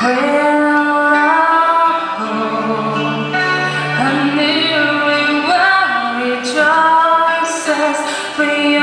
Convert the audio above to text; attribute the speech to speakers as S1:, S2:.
S1: A thrill